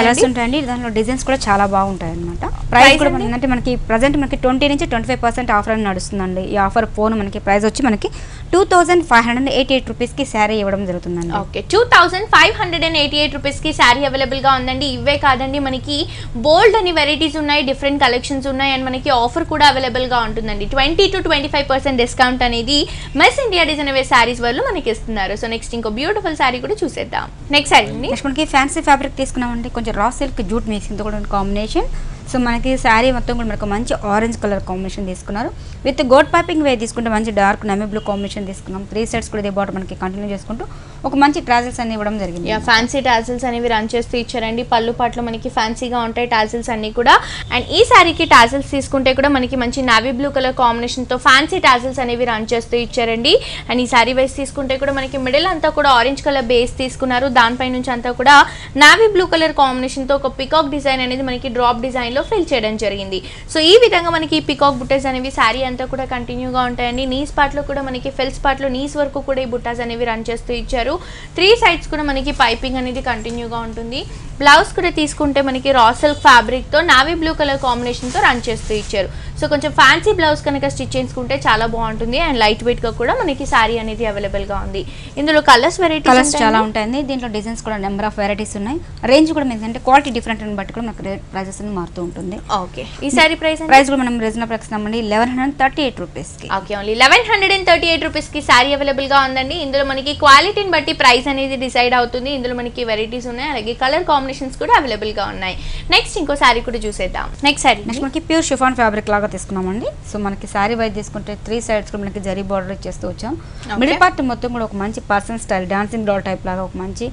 కలర్స్ ఉంటాయండి. దానిలో డిజైన్స్ కూడా చాలా బాగుంటాయి అనమాట ప్రైస్ కూడా అంటే మనకి ప్రజెంట్ మనకి ట్వంటీ నుంచి ట్వంటీ ఫైవ్ పర్సెంట్ ఆఫర్ అని నడుస్తుందండి. ఈ ఆఫర్ ఫోన్ మనకి ప్రైస్ వచ్చి మనకి two thousand five hundred eighty eight రూపీస్కి శారీ ఇవ్వడం జరుగుతుందండి. Okay. Two thousand five hundred and eighty eight రూపీస్కి శారీ అవైలబుల్గా ఉందండి. ఇవే కాదండి మనకి బోల్డ్ అని వెరైటీస్ ఉన్నాయి డిఫరెంట్ కలెక్షన్స్ ఉన్నాయి అండ్ మనకి ఆఫర్ కూడా అవైలబుల్గా ఉంటుందండి. Twenty to twenty five percent discount అనేది మెస్ ఇండియా డిజైన్ అవే శారీస్ వాళ్ళు మనకి ఇస్తున్నారు. సో నెక్స్ట్ ఇంకో బ్యూటిఫుల్ శారీ కూడా చూసేద్దాం. నెక్స్ట్ శారీ మనకి ఫ్యాన్సీ ఫ్యాబ్రిక్ తీసుకున్నామంటే కొంచెం రా సిల్క్ జూట్ మిక్సింగ్తో కూడా కాంబినేషన్ సో మనకి శారీ మొత్తం కూడా మనకు మంచి ఆరెంజ్ కలర్ కాంబినేషన్ తీసుకున్నారు. విత్ గోడ్ పైపింగ్ వే తీసుకుంటే మంచి డార్క్ నమీ బ్లూ కాంబినేషన్ తీసుకున్నాం. త్రీ సైడ్స్ కూడా ఇదే బాటర్ మనకి కంటిన్యూ చేసుకుంటూ ఒక మంచి ట్రాజల్స్ అన్ని ఇవ్వడం జరిగింది. ఫ్యాన్సీ టాజిల్స్ అనేవి రన్ చేస్తూ ఇచ్చారండి. పళ్ళు పాటలు మనకి ఫ్యాన్సీగా ఉంటాయి టాజిల్స్ అన్ని కూడా. అండ్ ఈ శారీకి టాజిల్స్ తీసుకుంటే కూడా మనకి మంచి నావీ బ్లూ కలర్ కాంబినేషన్తో ఫ్యాన్సీ టాజిల్స్ అనేవి రన్ చేస్తూ ఇచ్చారండి. అండ్ ఈ శారీ వైస్ తీసుకుంటే కూడా మనకి మిడిల్ అంతా కూడా ఆరెంజ్ కలర్ బేస్ తీసుకున్నారు. దానిపై నుంచి అంతా కూడా నావీ బ్లూ కలర్ కాంబినేషన్తో ఒక పికాక్ డిజైన్ అనేది మనకి డ్రాప్ డిజైన్ డిజైన్లో ఫిల్ చేయడం జరిగింది. సో ఈ విధంగా మనకి పికాక్ బుట్టస్ అనేవి శారీ అంతా కూడా కంటిన్యూగా ఉంటాయండి. నీస్ పార్ట్లో కూడా మనకి ఫెల్స్ పార్ట్లో నీస్ వరకు కూడా ఈ బుట్టాస్ అనేవి రన్ చేస్తూ ఇచ్చారు. త్రీ సైడ్స్ కూడా మనకి పైపింగ్ అనేది కంటిన్యూగా ఉంటుంది. బ్లౌజ్ కూడా తీసుకుంటే మనకి రా సిల్క్ ఫ్యాబ్రిక్తో నావీ బ్లూ కలర్ కాంబినేషన్తో రన్ చేస్తూ ఇచ్చారు. సో కొంచెం ఫ్యాన్సీ బ్లౌజ్ కనుక స్టిచ్ చేసుకుంటే చాలా బాగుంటుంది. అండ్ లైట్ వెయిట్గా కూడా మనకి శారీ అనేది అవైలబుల్గా ఉంది. ఇందులో కలర్స్ కలర్స్ వెరైటీస్ చాలా ఉంటాయండి. దీంట్లో డిజైన్స్ కూడా నెంబర్ ఆఫ్ వెరైటీస్ ఉన్నాయి. రేంజ్ కూడా అంటే క్వాలిటీ డిఫరెంట్ అని బట్టి కూడా మనకు ప్రైజెస్ అని మారుతూ ఉంటుంది. ఓకే ఈ శారీ ప్రైస్ ప్రైస్ కూడా మనం రీజనబుల్ ఇస్తున్నామండి లెవెన్ హండ్రెడ్ థర్టీ ఎయిట్ రూపీస్కి okay only eleven hundred and thirty eight రూపీస్కి శారీ అవైలబుల్గా ఉందండి. ఇందులో మనకి క్వాలిటీని బట్టి ప్రైస్ అనేది డిసైడ్ అవుతుంది. ఇందులో మనకి వెరైటీస్ ఉన్నాయి. అలాగే కలర్ కాంబినేషన్స్ కూడా అవైలబుల్గా ఉన్నాయి. నెక్స్ట్ ఇంకో శారీ కూడా చూసేద్దాం. నెక్స్ట్ శారీ నెక్స్ట్ మనకి ప్యూర్ షిఫాన్ ఫ్యాబ్రిక్ లాగా తీసుకున్నామండి. సో మనకి శారీ వైజ్ తీసుకుంటే త్రీ సైడ్స్ కూడా మనకి జరీ బార్డర్ ఇచ్చేస్తూ వచ్చాం. మిడిల్ పార్ట్ మొత్తం కూడా ఒక మంచి person style dancing doll type లాగా ఒక మంచి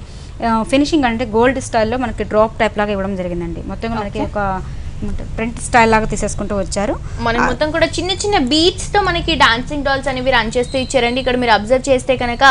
ఫినిషింగ్ అంటే గోల్డ్ స్టైల్లో మనకి డ్రాప్ టైప్ లాగా ఇవ్వడం జరిగిందండి. మొత్తం మనకి Okay. ఒక ప్రింట్ స్టైల్ లాగా తీసేసుకుంటూ వచ్చారు. మనకి మొత్తం కూడా చిన్న చిన్న బీట్స్తో మనకి డాన్సింగ్ డాల్స్ అనేవి రన్ చేస్తూ ఇచ్చారండి. ఇక్కడ మీరు అబ్జర్వ్ చేస్తే కనుక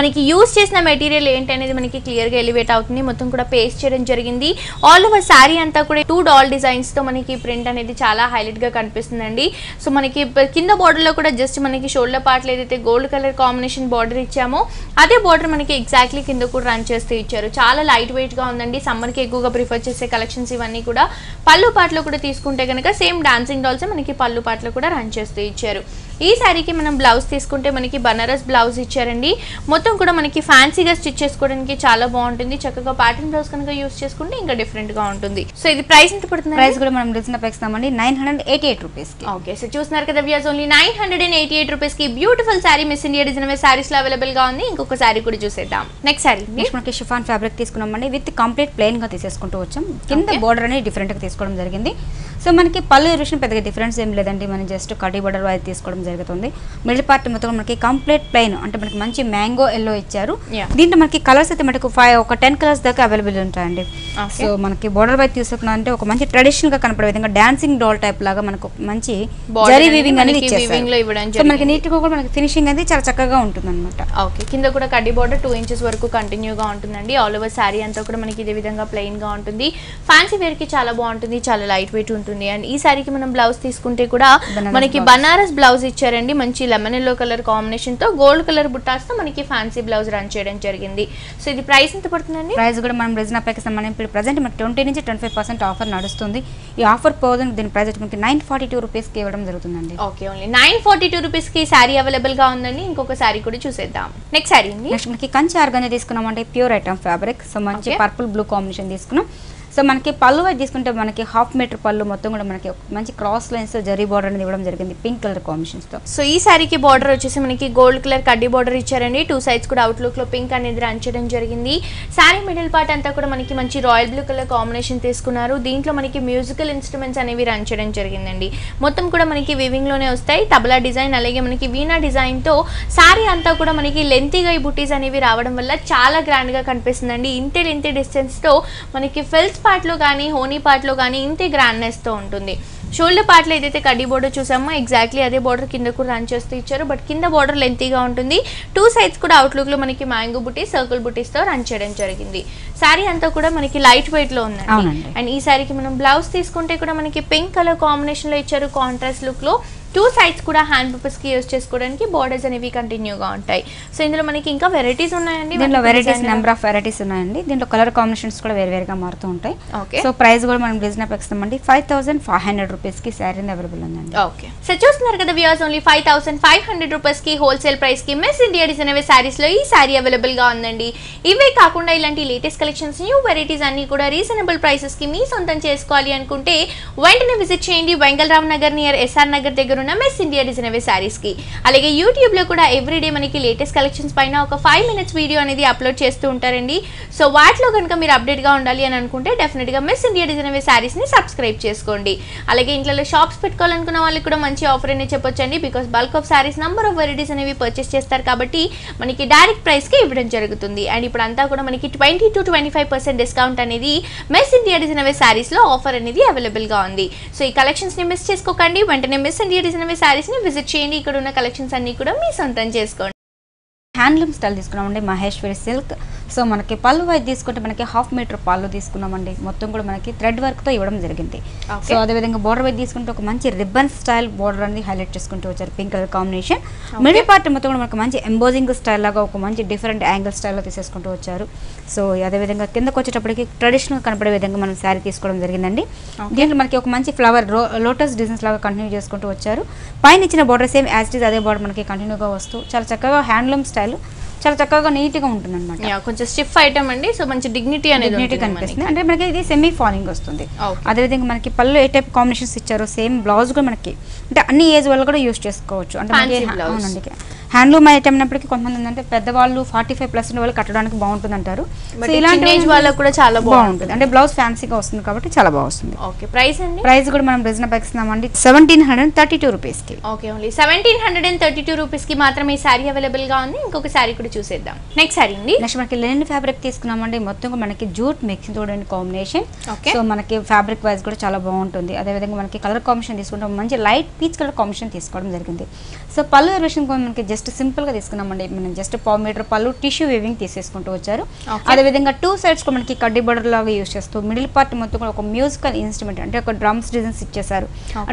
మనకి యూస్ చేసిన మెటీరియల్ ఏంటి అనేది మనకి క్లియర్గా ఎలివేట్ అవుతుంది. మొత్తం కూడా పేస్ట్ చేయడం జరిగింది. ఆల్ ఓవర్ శారీ అంతా కూడా టూ డాల్ డిజైన్స్తో మనకి ప్రింట్ అనేది చాలా హైలైట్గా కనిపిస్తుందండి. సో మనకి కింద border లో కూడా జస్ట్ మనకి షోల్డర్ పార్ట్లో ఏదైతే గోల్డ్ కలర్ కాంబినేషన్ బార్డర్ ఇచ్చామో అదే బార్డర్ మనకి ఎగ్జాక్ట్లీ కింద కూడా రన్ చేస్తూ ఇచ్చారు. చాలా లైట్ వెయిట్గా ఉందండి. సమ్మర్కి ఎక్కువగా ప్రిఫర్ చేసే కలెక్షన్స్ ఇవన్నీ కూడా. పళ్ళు పాటలో కూడా తీసుకుంటే కనుక సేమ్ డాన్సింగ్ డాల్స్ మనకి పళ్ళు పాటలో కూడా రన్ చేస్తూ ఇచ్చారు. ఈ శారీకి మనం బ్లౌజ్ తీసుకుంటే మనకి బనారస్ బ్లౌజ్ ఇచ్చారండి. మొత్తం కూడా మనకి ఫ్యాన్సీగా స్టిచ్ చేసుకోవడానికి చాలా బాగుంటుంది. చక్కగా ప్యాటర్న్ బ్లౌజ్ కనుక యూస్ చేసుకుంటే ఇంకా డిఫరెంట్గా ఉంటుంది. సో ఇది ప్రైస్ ఎంత పడుతుంది ప్రైస్ కూడా మనం రీజనబుల్ ఇస్తున్నామండి. నైన్ హండ్రెడ్ ఎయిటీ ఎయిట్ రూపీస్కి ఓకే సో చూస్తున్నారు కదా views only nine hundred and eighty eight రూపీస్కి beautiful sari miss India design శారీస్లో అవైలబుల్గా ఉంది. ఇంకొక శారీ కూడా చూసేద్దాం. నెక్స్ట్ శారీ నెక్స్ట్ మనకి షిఫాన్ ఫ్యాబ్రిక్ తీసుకున్నామండి. విత్ కంప్లీట్ ప్లెయిన్గా తీసేసుకుంటూ వచ్చాం. కింద. బోర్డర్ అనేది డిఫరెంట్గా తీసుకోవడం జరిగింది. సో మనకి పళ్ళు ఇరివేషన్ పెద్దగా డిఫరెన్స్ ఏం లేదండి. మనం జస్ట్ కడ్డీ బోర్డర్ వైజ్ తీసుకోవడం జరుగుతుంది. మిడిల్ పార్ట్ మొత్తం మనకి కంప్లీట్ ప్లెయిన్ అంటే మనకి మంచి మ్యాంగో ఎల్లో ఇచ్చారు. దీంట్లో మనకి కలర్స్ అయితే మనకి ఫైవ్ ఒక టెన్ కలర్స్ దాకా అవైలబుల్ ఉంటాయండి. సో మనకి బోర్డర్ వైజ్ తీసుకున్నా అంటే ఒక మంచి ట్రెడిషనల్గా కనపడే విధంగా డాన్సింగ్ డాల్ టైప్ లాగా మనకు మంచి జరీ వీవింగ్ అనేది మనకి ఇచ్చేసారు జరిగింది. నీట్గా కూడా మనకి ఫినిషింగ్ అనేది చాలా చక్కగా ఉంటుంది అనమాట ఓకే కింద కూడా కడ్డీ బార్డర్ టూ ఇంచెస్ వరకు కంటిన్యూగా ఉంటుందండి. ఆల్ ఓవర్ శారీ అంతా కూడా మనకి ఇదే విధంగా ప్లెయిన్గా ఉంటుంది. ఫ్యాన్సీ వేర్కి చాలా బాగుంటుంది. చాలా లైట్ వెయిట్ ఉంటుంది. అండ్ ఈ శారీకి మనం బ్లౌజ్ తీసుకుంటే కూడా మనకి. బనారస్ బ్లౌజ్ ఇచ్చారండి. మంచి లెమన్ ఎల్లో కలర్ కాంబినేషన్తో గోల్డ్ కలర్ బుట్టాస్తో మనకి ఫ్యాన్సీ బ్లౌజ్ రన్ చేయడం జరిగింది. సో ఇది ప్రైస్ ఎంత పడుతుందండి? ప్రైస్ కూడా మనం రిజన్ అప్లైకి సంబంధించి ఇప్పుడు ప్రజెంట్ మనకి ట్వంటీ నుంచి ట్వంటీ ఫైవ్ పర్సెంట్ ఆఫర్ నడుస్తుంది. ఈ ఆఫర్ పోదని దీని ప్రైస్ మనకి నైన్ ఫార్టీ టూ రూపీస్కి ఇవ్వడం జరుగుతుందండి. Okay only nine forty two రూపీస్కి శారీ అవైలబుల్గా ఉందండి. ఇంకొక శారీ కూడా చూసేద్దాం. నెక్స్ట్ శారీ అండి. నెక్స్ట్ మనకి కంచి ఆర్గంజా తీసుకున్నామంటే ప్యూర్ ఐటమ్ ఫ్యాబ్రిక్ సో మంచి. పర్పుల్ బ్లూ కాంబినేషన్ తీసుకున్నాం. సో మనకి పళ్ళు వైపు తీసుకుంటే మనకి హాఫ్ మీటర్ పళ్ళు మొత్తం కూడా మనకి మంచి క్రాస్ లైన్స్ జరీ బార్డర్ అనేది ఇవ్వడం జరిగింది పింక్ కలర్ కాంబినేషన్స్తో సో ఈ శారీకి బార్డర్ వచ్చేసి మనకి గోల్డ్ కలర్ కడ్డీ బార్డర్ ఇచ్చారండి. టూ సైడ్స్ కూడా అవుట్లుక్లో పింక్ అనేది రన్ చేయడం జరిగింది. శారీ మిడిల్ పార్ట్ అంతా కూడా మనకి మంచి రాయల్ బ్లూ కలర్ కాంబినేషన్ తీసుకున్నారు. దీంట్లో మనకి మ్యూజికల్ ఇన్స్ట్రుమెంట్స్ అనేవి రన్ చేయడం జరిగిందండి. మొత్తం కూడా మనకి వివింగ్లోనే వస్తాయి. తబలా డిజైన్ అలాగే మనకి వీణా డిజైన్తో శారీ అంతా కూడా మనకి లెంతీగా ఈ బుటీస్ అనేవి రావడం వల్ల చాలా గ్రాండ్గా కనిపిస్తుందండి. ఇంతే లెంతీ డిస్టెన్స్తో మనకి ఫిల్స్ పార్ట్లో కానీ హోనీ పార్ట్లో కానీ ఇంతే గ్రాండ్నెస్తో ఉంటుంది. షోల్డర్ పార్ట్లో ఏదైతే కడ్డీ బోర్డర్ చూసామో ఎగ్జాక్ట్లీ అదే బోర్డర్ కింద కూడా రన్ చేస్తూ ఇచ్చారు. బట్ కింద బోర్డర్ లెంతీగా ఉంటుంది. టూ సైడ్స్ కూడా అవుట్లుక్లో మనకి మ్యాంగో బుటీ సర్కిల్ బుటీస్తో రన్ చేయడం జరిగింది. శారీ అంతా కూడా మనకి లైట్ వెయిట్లో ఉందండి. అండ్ ఈ శారీకి మనం బ్లౌజ్ తీసుకుంటే కూడా మనకి పింక్ కలర్ కాంబినేషన్లో ఇచ్చారు కాంట్రాస్ట్ లుక్లో. టూ సైడ్స్ కూడా హ్యాండ్ పేపర్స్కి యూస్ చేసుకోవడానికి బోర్డర్స్ అనేవి కంటిన్యూగా ఉంటాయి. సో ఇందులో మనకి ఇంకా వెరైటీస్ ఉన్నాయండి? దీంట్లో వెరైటీస్ నెంబర్ ఆఫ్ వెరైటీస్ ఉన్నాయండి. దీంట్లో కలర్ కాంబినేషన్స్ కూడా వేరు వేరుగా మారుతూ ఉంటాయి. ఓకే సో ప్రైస్ కూడా మనం రీజనబుల్ ఇస్తామండి. ఫైవ్ థౌసండ్ ఫైవ్ హండ్రెడ్ రూపీస్కి శారీ అవైలబుల్ ఉందండి. ఓకే సో చూస్తున్నారు కదా views only five thousand five hundred రూపీస్కి హోల్సేల్ ప్రైస్కి మిస్ ఇండియా డిజైన్ అవే సారీస్లో ఈ సారీ అవైలబుల్గా ఉందండి. ఇవే కాకుండా ఇలాంటి లేటెస్ట్ కలెక్షన్స్ న్యూ వెరైటీస్ అన్ని కూడా రీజనబుల్ ప్రైసెస్కి మీ సొంతం చేసుకోవాలి అనుకుంటే వెంటనే విజిట్ చేయండి. వెంగళరామ్ నగర్ నియర్ ఎస్ఆర్ నగర్ దగ్గర ఉన్న మిస్ ఇండియా డిజైన్ అవే సారీస్కి. అలాగే యూట్యూబ్లో కూడా ఎవ్రీడే మనకి లేటెస్ట్ కలెక్షన్స్ పైన ఒక ఫైవ్ మినిట్స్ వీడియో అనేది అప్లోడ్ చేస్తూ ఉంటారండి. సో వాటిలో కనుక మీరు అప్డేట్గా ఉండాలి అని అనుకుంటే డెఫినెట్గా మిస్ ఇండియా డిజైన్ అవే సారీస్ని సబ్స్క్రైబ్ చేసుకోండి. అలాగే ఇంట్లో షాప్స్ పెట్టుకోవాలనుకున్న వాళ్ళకి కూడా మంచి ఆఫర్ అనేది చెప్పొచ్చండి. Because bulk of saris number of varieties అనేవి పర్చేస్ చేస్తారు కాబట్టి మనకి డైరెక్ట్ ప్రైస్కి ఇవ్వడం జరుగుతుంది. అండ్ ఇప్పుడు అంతా కూడా మనకి twenty to twenty five percent discount అనేది మిస్ ఇండియా డిజైన్ అవే సారీస్లో ఆఫర్ అనేది అవైలబుల్గా ఉంది. సో ఈ కలెక్షన్స్ని మిస్ చేసుకోకండి. వెంటనే మిస్ ఇండియా డిజైన్ శారీస్ని ని విజిట్ చేయండి. ఇక్కడ ఉన్న కలెక్షన్స్ అన్ని కూడా మీ సొంతం చేసుకోండి. హ్యాండ్లూమ్ స్టైల్ తీసుకున్నామండి. మహేశ్వరి సిల్క్ సో మనకి పళ్ళు వైపు తీసుకుంటే మనకి హాఫ్ మీటర్ పళ్ళు తీసుకున్నామండి. మొత్తం కూడా మనకి థ్రెడ్ వర్క్తో ఇవ్వడం జరిగింది. సో అదేవిధంగా బోర్డర్ వైపు తీసుకుంటే ఒక మంచి రిబ్బన్ స్టైల్ బోర్డర్ అనేది హైలైట్ చేసుకుంటూ వచ్చారు pink colour combination. Middle part మొత్తం కూడా మనకి మంచి ఎంబోజింగ్ స్టైల్ లాగా ఒక మంచి డిఫరెంట్ యాంగిల్ స్టైల్లో తీసేసుకుంటూ వచ్చారు. సో అదేవిధంగా కిందకు వచ్చేటప్పటికి ట్రెడిషనల్ కనపడే విధంగా మనం శారీ తీసుకోవడం జరిగిందండి. దీంట్లో మనకి ఒక మంచి ఫ్లవర్ లోటస్ డిజైన్స్ లాగా కంటిన్యూ చేసుకుంటూ వచ్చారు. పైన ఇచ్చిన border same as it is అదే బోర్డర్ మనకి కంటిన్యూగా వస్తూ చాలా చక్కగా హ్యాండ్లూమ్ స్టైల్ చాలా చక్కగా నీట్గా ఉంటుంది అనమాట కొంచెం స్టిఫ్ ఐటమ్ అండి సో మంచి డిగ్నిటీ అనేది డిగ్నిటీ కనిపిస్తుంది. అంటే మనకి ఇది సెమీ ఫాలింగ్ వస్తుంది. అదేవిధంగా మనకి పళ్ళు ఏ టైప్ కాంబినేషన్స్ ఇచ్చారో సేమ్ బ్లౌజ్ కూడా మనకి అంటే అన్ని ఏజ్ వాళ్ళు కూడా యూస్ చేసుకోవచ్చు. అంటే హ్యాండ్లూమ్ ఐటమ్ అయినప్పటికీ కొంతమంది ఏంటంటే పెద్దవాళ్ళు ఫార్టీ ఫైవ్ ప్లస్ వాళ్ళు కట్టడానికి బాగుంటుంది అంటారు చిన్న ఏజ్ వాళ్ళకు కూడా చాలా బాగుంటుంది. అంటే బ్లౌజ్ ఫ్యాన్సీగా వస్తుంది కాబట్టి చాలా బాగుంది ఓకే ప్రైస్ అండి? ప్రైస్ కూడా మనం రీజనబుల్ ఇస్తున్నామండి. సెవెంటీన్ హండ్రెడ్ థర్టీ టూ రూపీస్కి okay only seventeen hundred and thirty two రూపీస్కి మాత్రమే ఈ శారీ అవైలబుల్గా ఉంది. ఇంకొక శారీ కూడా చూసేద్దాం. నెక్స్ట్ శారీ అండి. నెక్స్ట్ మనకి లెనిన్ ఫ్యాబ్రిక్ తీసుకున్నామండి. మొత్తం మనకి జూట్ మిక్సింగ్ చూడండి కాంబినేషన్. సో మనకి ఫ్యాబ్రిక్ వైజ్ కూడా చాలా బాగుంటుంది. అదేవిధంగా మనకి కలర్ కాంబినేషన్ తీసుకుంటాం మంచి లైట్ పీచ్ కలర్ కాంబినేషన్ తీసుకోవడం జరిగింది. సో పళ్ళు కూడా మనకి జస్ట్ సింపుల్గా తీసుకున్నామండి. మనం జస్ట్ పావు మీటర్ పళ్ళు టిష్యూ వేవింగ్ తీసేసుకుంటూ వచ్చారు. అదేవిధంగా టూ సైడ్స్ కూడా మనకి కడ్డీ బోర్డర్ లాగా యూస్ చేస్తూ మిడిల్ పార్ట్ మొత్తం కూడా ఒక మ్యూజికల్ ఇన్స్ట్రుమెంట్ అంటే ఒక డ్రమ్స్ డిజైన్స్ ఇచ్చేసారు.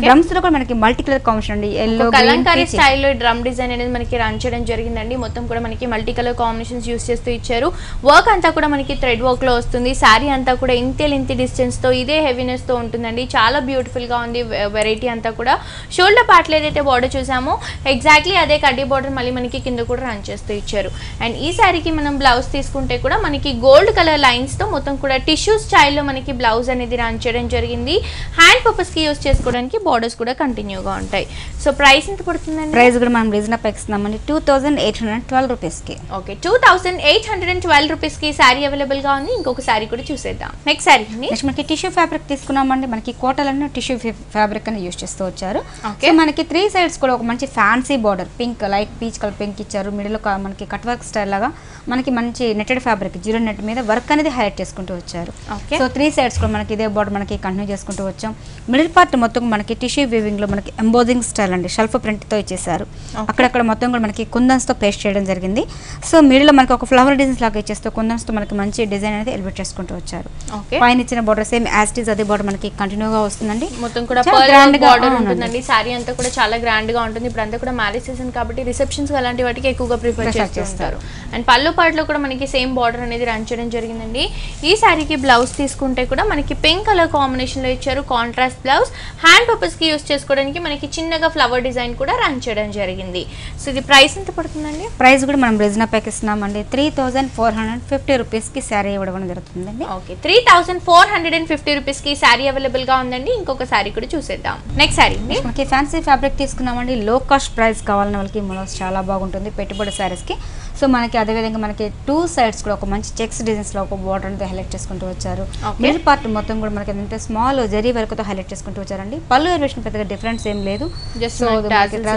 డ్రమ్స్లో కూడా మనకి మల్టీ కలర్ కాంబినేషన్ అండి ఎల్లో కలంకారీ స్టైల్లో డ్రమ్ డిజైన్ అనేది మనకి రన్ చేయడం జరిగిందండి. మొత్తం కూడా మనకి మల్టీ కలర్ కాంబినేషన్స్ యూస్ చేస్తూ ఇచ్చారు. వర్క్ అంతా కూడా మనకి థ్రెడ్ వర్క్లో వస్తుంది. శారీ అంతా కూడా ఇంతే ఇంతి డిస్టెన్స్తో ఇదే హెవీనెస్తో ఉంటుందండి. చాలా బ్యూటిఫుల్గా ఉంది వెరైటీ అంతా కూడా. షోల్డర్ పార్ట్లో ఏదైతే బార్డర్ చూసామో ఎగ్జాక్ట్లీ అదే కడ్డీ బార్డర్ మళ్ళీ మనకి కింద కూడా రన్ చేస్తూ ఇచ్చారు. అండ్ ఈ శారీకి మనం బ్లౌజ్ తీసుకుంటే కూడా మనకి గోల్డ్ కలర్ లైన్స్తో మొత్తం కూడా టిష్యూ స్టైల్లో మనకి బ్లౌజ్ అనేది రన్ చేయడం జరిగింది. హ్యాండ్ పర్పస్కి యూస్ చేసుకోవడానికి బార్డర్స్ కూడా కంటిన్యూగా ఉంటాయి. సో ప్రైస్ ఎంత పడుతుందండి? ప్రైస్ కూడా మనం రీజనబుల్ ఇస్తున్నామండి. Two thousand eight hundred twelve రూపీస్కి okay two thousand eight hundred and twelve రూపీస్కి శారీ అవైలబుల్గా ఉంది. ఇంకొక శారీ కూడా చూసేద్దాం. నెక్స్ట్ శారీ నెక్స్ట్ మనకి టిష్యూ ఫ్యాబ్రిక్ తీసుకున్నామండి. మనకి కోటలన్నీ టిష్యూ ఫ్యాబ్రిక్ అని యూస్ చేస్తూ వచ్చారు. సో మనకి త్రీ సైడ్స్ కూడా ఒక మంచి fancy border pink light peach colour pink ఇచ్చారు. మిడిల్ మనకి కట్ వర్క్ స్టైల్ లాగా మనకి మంచి నెట్టెడ్ ఫ్యాబ్రిక్ జీరో నెట్ మీద వర్క్ అనేది హైలైట్ చేసుకుంటూ వచ్చారు. ఓకే సో త్రీ సైడ్స్ కూడా మనకి ఇదే బోర్డర్ మనకి కంటిన్యూ చేసుకుంటూ వచ్చాం. మిడిల్ పార్ట్ మొత్తం మనకి టిష్యూ వీవింగ్లో మనకి ఎంబోజింగ్ స్టైల్ అండి. షెల్ఫ్ ప్రింట్తో ఇచ్చేసారు. అక్కడక్కడ మొత్తం కూడా మనకి కుందన్స్తో పేస్ట్ చేయడం జరిగింది. సో మిడిల్లో మనకి ఒక ఫ్లవర్ డిజైన్స్ లాగా ఇచ్చేస్తూ కుందన్స్తో మనకి మంచి డిజైన్ అనేది ఎలివేట్ చేసుకుంటూ వచ్చారు. పైన ఇచ్చిన బోర్డర్ సేమ్ ఈస్ అదే బోర్డర్ మనకి కంటిన్యూగా వస్తుందండి. మొత్తం కూడా grand గా. ఉంటుందండి. శారీ అంతా కూడా చాలా గ్రాండ్గా ఉంటుంది. ఇప్పుడు అంతా కూడా మ్యారేజ్ సీజన్ కాబట్టి రిసెప్షన్స్ అలాంటి వాటికి ఎక్కువగా ప్రిఫర్ చేస్తారు. అండ్ పళ్ళు పాటలో కూడా మనకి సేమ్ బార్డర్ అనేది రన్ చేయడం జరిగిందండి. ఈ శారీకి బ్లౌజ్ తీసుకుంటే కూడా మనకి పింక్ కలర్ కాంబినేషన్లో ఇచ్చారు కాంట్రాస్ట్ బ్లౌజ్ హ్యాండ్ పర్పస్కి యూస్ చేసుకోవడానికి మనకి చిన్నగా ఫ్లవర్ డిజైన్ కూడా రన్ చేయడం జరిగింది. సో ఇది ప్రైస్ ఎంత పడుతుందండి? ప్రైస్ కూడా మనం రిజనా ప్యాక్ ఇస్తున్నామండి. Three thousand four hundred fifty రూపీస్కి శారీ ఇవ్వడం జరుగుతుందండి. Okay three thousand four hundred and fifty రూపీస్కి శారీ అవైలబుల్గా ఉందండి. ఇంకొక శారీ కూడా చూసేద్దాం. నెక్స్ట్ శారీ మనకి ఫ్యాన్సీ ఫ్యాబ్రిక్ తీసుకున్నామండి. లో కాస్ట్ ప్రైస్ కావాలన్న వాళ్ళకి మనోస్ చాలా బాగుంటుంది. పెట్టుబడి శారీస్కి సో మనకి అదేవిధంగా మనకి టూ సైడ్స్ కూడా ఒక మంచి చెక్స్ డిజైన్స్లో ఒక బార్డర్ అనేది హైలైట్ చేసుకుంటూ వచ్చారు. మిడిల్ పార్ట్ మొత్తం కూడా మనకి ఏంటంటే స్మాల్ జరీ వరకుతో హైలైట్ చేసుకుంటూ వచ్చారండి. పళ్ళు ఎలివేషన్ పెద్దగా డిఫరెన్స్ ఏం లేదు.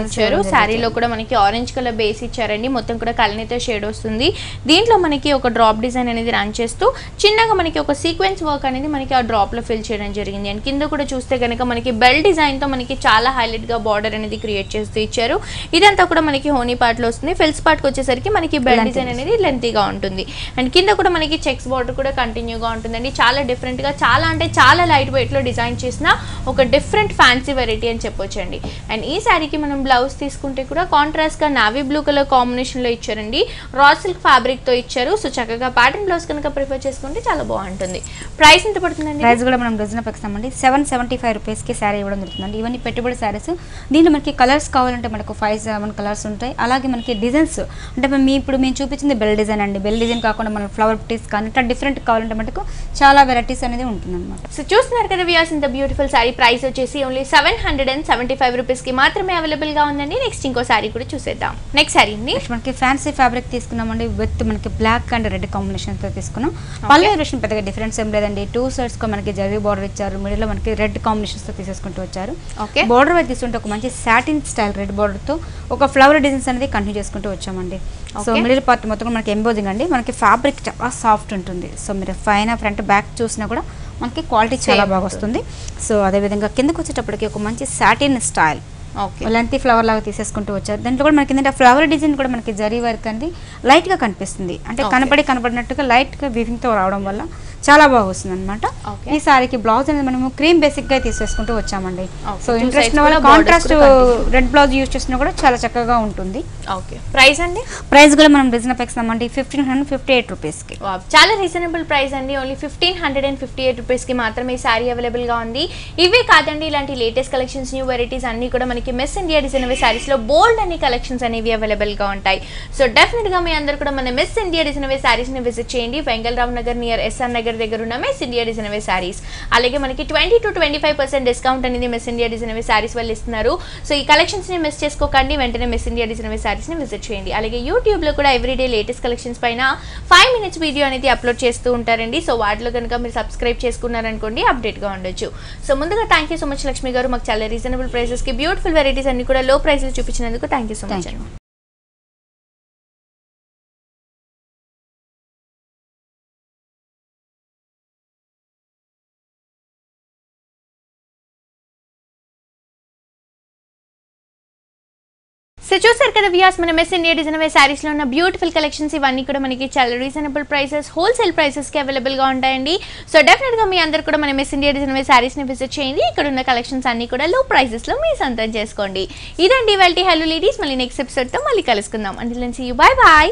ఇచ్చారు. శారీలో కూడా మనకి ఆరెంజ్ కలర్ బేస్ ఇచ్చారండి. మొత్తం కూడా కలనితో షేడ్ వస్తుంది. దీంట్లో మనకి ఒక డ్రాప్ డిజైన్ అనేది రన్ చేస్తూ చిన్నగా మనకి ఒక సీక్వెన్స్ వర్క్ అనేది మనకి ఆ డ్రాప్లో ఫిల్ చేయడం జరిగింది. అండ్ కింద కూడా చూస్తే కనుక మనకి బెల్ డిజైన్తో మనకి చాలా హైలైట్గా బార్డర్ అనేది క్రియేట్ చేస్తూ ఇచ్చారు. ఇదంతా కూడా మనకి హోనీ పార్ట్లో వస్తుంది. ఫిల్స్ పార్ట్కి వచ్చేసరికి మనకి బెల్ Lengthy డిజైన్ అనేది లెంతీగా ఉంటుంది. అండ్ కింద కూడా మనకి చెక్స్ బార్డర్ కూడా కంటిన్యూగా ఉంటుందండి. చాలా డిఫరెంట్గా చాలా అంటే చాలా లైట్ వెయిట్లో డిజైన్ చేసిన ఒక డిఫరెంట్ ఫ్యాన్సీ వెరైటీ అని చెప్పొచ్చండి. అండ్ ఈ శారీకి మనం బ్లౌజ్ తీసుకుంటే కూడా కాంట్రాస్ట్గా నావీ బ్లూ కలర్ కాంబినేషన్లో ఇచ్చారండి. రా సిల్క్ ఫ్యాబ్రిక్తో ఇచ్చారు. సో చక్కగా ప్యాటర్న్ బ్లౌజ్ కనుక ప్రిఫర్ చేసుకుంటే చాలా బాగుంటుంది. ప్రైస్ ఎంత పడుతుందండి ప్రైస్ కూడా మనం రిజన్ ఇస్తామండి. సెవెన్ సెవెంటీ ఫైవ్ రూపీస్కి శారీ ఇవ్వడం జరుగుతుందండి. ఇవన్నీ పెట్టుబడి శారీస్ దీంట్లో మనకి కలర్స్ కావాలంటే మనకు ఫైవ్ సెవెన్ కలర్స్ ఉంటాయి. అలాగే మనకి డిజైన్స్ అంటే మీ ఇప్పుడు మేము చూపించింది బెల్ డిజైన్ అండి. బెల్ డిజైన్ కాకుండా మన ఫ్లవర్ పిటీస్ కానీ ఇట్లా డిఫరెంట్ కావాలంటే మనకు చాలా వెరైటీస్ అనేది ఉంటుందన్నమాట. సో చూస్తున్నారు కదా వ్యూస్ ఇంత బ్యూటిఫుల్ శారీ ప్రైస్ వచ్చేసి only seven hundred and seventy five రూపీస్కి మాత్రమే అవైలబుల్గా ఉందండి. నెక్స్ట్ ఇంకో శారీ కూడా చూసేద్దాం. నెక్స్ట్ శారీ అండి. నెక్స్ట్ మనకి ఫ్యాన్సీ ఫ్యాబ్రిక్ తీసుకున్నామండి. విత్ మనకి బ్లాక్ అండ్ రెడ్ కాంబినేషన్తో తీసుకున్నాం. పళ్ళు వేరియేషన్ పెద్దగా డిఫరెన్స్ ఏం లేదండి. టూ సైడ్స్ మనకి జరీ బార్డర్ ఇచ్చారు. మిడిల్లో మనకి రెడ్ కాంబినేషన్స్తో తీసేసుకుంటూ వచ్చారు. ఓకే బార్డర్ వైపు తీసుకుంటే ఒక మంచి సాటిన్ స్టైల్ రెడ్ బార్డర్తో ఒక ఫ్లవర్ డిజైన్స్ అనేది కంటిన్యూ చేసుకుంటూ వచ్చామండి. సో. మిడిల్ పార్ట్ మొత్తం కూడా మనకి ఎంబోజింగ్ అండి. మనకి ఫ్యాబ్రిక్ చాలా సాఫ్ట్ ఉంటుంది. సో మీరు పైన ఫ్రంట్ బ్యాక్ చూసినా కూడా మనకి క్వాలిటీ చాలా బాగా వస్తుంది. సో అదేవిధంగా కిందకు వచ్చేటప్పటికి ఒక మంచి satin style okay lengthy flower లాగా తీసేసుకుంటూ వచ్చారు. దాంట్లో కూడా మనకి ఏంటంటే ఫ్లవర్ డిజైన్ కూడా మనకి జరీ వర్క్ అనేది లైట్గా కనిపిస్తుంది. అంటే. కనపడి కనపడినట్టుగా లైట్గా వీవింగ్తో రావడం వల్ల చాలా బాగా వస్తుంది అనమాట. ఈ సారీకి బ్లౌజ్ అనేది మనము క్రీమ్ బేసిక్గా తీసేసుకుంటూ వచ్చామండి. So interest contrast. Red blouse use చేసినా కూడా చాలా చక్కగా ఉంటుంది. ఓకే ప్రైస్ అండి? ప్రైస్ కూడా మనం రిజన్ ఇస్తామండి. ఫిఫ్టీన్ హండ్రెడ్ ఫిఫ్టీ ఎయిట్ రూపీస్కి చాలా రీజనబుల్ ప్రైస్ అండి. Only fifteen hundred and fifty eight రూపీస్కి మాత్రమే ఈ శారీ అవైలబుల్గా ఉంది. ఇవే కాదండి ఇలాంటి లేటెస్ట్ కలెక్షన్స్ న్యూ వెరైటీస్ అన్నీ కూడా మనకి మెస్ ఇండియా డిజైన్ అవే శారీస్లో బోల్డ్ అన్ని కలెక్షన్స్ అనేవి అవైలబుల్గా ఉంటాయి. సో డెఫినెట్గా మీ అందరు కూడా మన మెస్ ఇండియా డిజైన్ అవే శారీస్ని విజిట్ చేయండి. వెంగళరావు నగర్ నియర్ ఎస్ఆర్ నగర్ దగ్గర ఉన్న మెస్ ఇండియా డిజైన్ అవే శారీస్ అలాగే మనకి twenty two twenty five percent discount అనేది మెస్ ఇండియా డిజైన్ అవే శారీస్ వాళ్ళు ఇస్తున్నారు. సో ఈ కలెక్షన్స్ని మిస్ చేసుకోకండి. వెంటనే మెస్ ఇండియా డిజైన్ అవే శారీస్ని విజిట్ చేయండి. అలాగే యూట్యూబ్లో కూడా ఎవ్రీడే లేటెస్ట్ కలెక్షన్స్ పైన ఫైవ్ మినిట్స్ వీడియో అనేది అప్లోడ్ చేస్తూ ఉంటారండి. సో వాటిలో కనుక మీరు సబ్స్క్రైబ్ చేసుకున్నారనుకోండి అప్డేట్గా ఉండొచ్చు. సో ముందుగా thank you so much Lakshmi గారు. మాకు చాలా రీజనబుల్ ప్రైసెస్కి బ్యూటిఫుల్ వెరైటీస్ అన్ని కూడా లో prices చూపించినందుకు thank you so much so చూసారు కదా వియాస్ మన మెస్ ఇండియా డిజైన్ అవే శారీస్లో ఉన్న బ్యూటిఫుల్ కలెక్షన్స్ ఇవన్నీ కూడా మనకి చాలా రీజనబుల్ ప్రైసెస్ హోల్సేల్ ప్రైసెస్కి అవైలబుల్గా ఉంటాయండి. సో డెఫినెట్గా మీ అందరు కూడా మన మెస్ ఇండియా డిజైన్ అవే శారీస్ని విజిట్ చేయండి. ఇక్కడ ఉన్న కలెక్షన్స్ అన్ని కూడా లో ప్రైసెస్లో మీ సొంతం చేసుకోండి. ఇదండి వెల్టీ హెలో లేడీస్ మళ్ళీ నెక్స్ట్ ఎపిసోడ్తో మళ్ళీ కలుసుకుందాం. అందులో యూ బాయ్ బాయ్